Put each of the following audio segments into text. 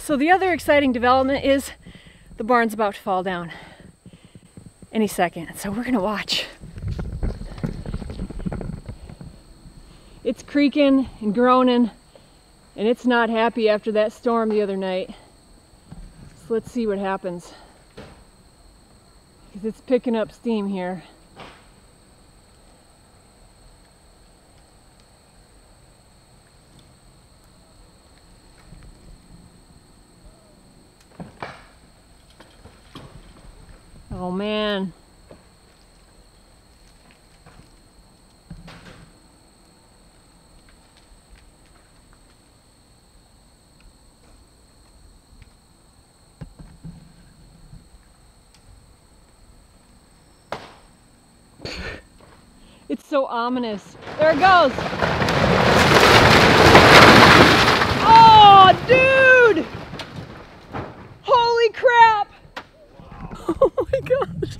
So the other exciting development is the barn's about to fall down any second. So we're gonna watch. It's creaking and groaning and it's not happy after that storm the other night. So let's see what happens. Because it's picking up steam here. Oh man. It's so ominous. There it goes. Oh, dude! Holy crap! Gosh.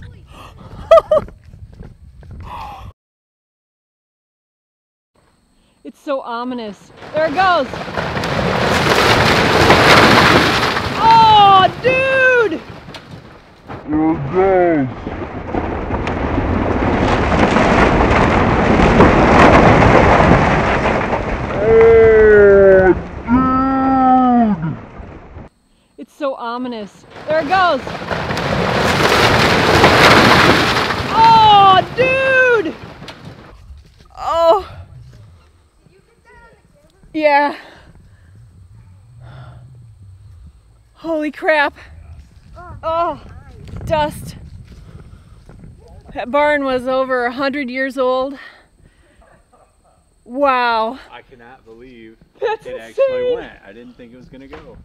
it's so ominous. There it goes. Oh, dude! There it goes. Oh! It's so ominous. There it goes. Oh, dude! Oh. Yeah. Holy crap. Oh, dust. That barn was over a hundred years old. Wow. I cannot believe That's it actually insane. went. I didn't think it was gonna go.